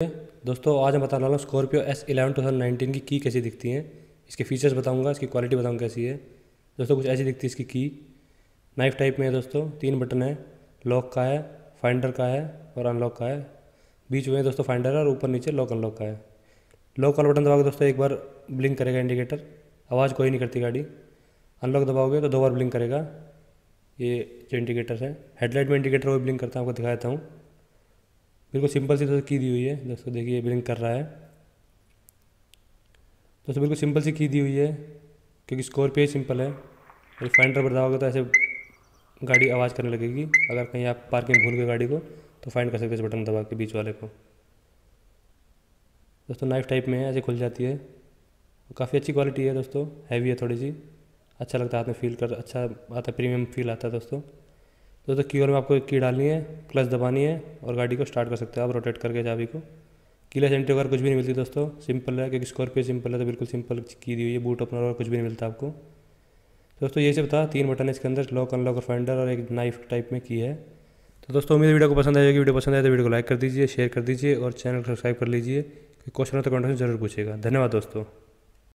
दोस्तों, आज मैं बताने वाला हूँ Scorpio S eleven two thousand nineteen की की कैसी दिखती हैं। इसके फीचर्स बताऊँगा, इसकी क्वालिटी बताऊँगा कैसी है। दोस्तों, कुछ ऐसी दिखती है इसकी की नाइफ टाइप में है दोस्तों, तीन बटन है। लॉक का है फाइंडर का है और अनलॉक का है। बीच में दोस्तों फाइंडर है और ऊपर नीचे लॉक अनलॉक का है। लॉक वाला बटन दबाओगे दोस्तों, एक बार ब्लिंक करेगा इंडिकेटर आवाज़ कोई नहीं करती गाड़ी। अनलॉक दबाओगे तो दो बार ब्लिंक करेगा। ये जो इंडिकेटर है हेडलाइट में इंडिकेटर वो ब्लिंक करता हूँ, आपको दिखा देता हूँ। बिल्कुल सिंपल सी दोस्तों की दी हुई है। दोस्तों, देखिए ब्लिंक कर रहा है। दोस्तों, बिल्कुल सिंपल सी की दी हुई है, क्योंकि स्कॉर्पियो सिंपल है। और फाइंडर पर दबाओगे तो ऐसे गाड़ी आवाज़ करने लगेगी। अगर कहीं आप पार्किंग भूल गए गाड़ी को तो फाइंड कर सकते इस बटन दबा के बीच वाले को। दोस्तों, नाइफ टाइप में है ऐसे खुल जाती है। काफ़ी अच्छी क्वालिटी है दोस्तों, हैवी है थोड़ी सी। अच्छा लगता है हाथ में फील कर अच्छा आता है, प्रीमियम फील आता है दोस्तों। दोस्तों तो कीवर में आपको एक की डालनी है क्लच दबानी है और गाड़ी को स्टार्ट कर सकते हो आप रोटेट करके चाबी को। कीलेस एंट्री वगैरह कुछ भी नहीं मिलती दोस्तों सिंपल है, क्योंकि स्कॉर्पियो सिंपल है तो बिल्कुल सिंपल की दी हुई है बूट ओपनर और कुछ भी नहीं मिलता आपको। दोस्तों ये से बता तीन बटन है इसके अंदर लॉक अनलॉक और फाइंडर और एक नाइफ टाइप में की है। तो दोस्तों उम्मीद वीडियो को पसंद आएगी वीडियो पसंद आए तो वीडियो को लाइक कर दीजिए शेयर कर दीजिए और चैनल को सब्सक्राइब कर लीजिए क्वेश्चन हो तो कमेंट में ज़रूर पूछेगा धन्यवाद दोस्तों।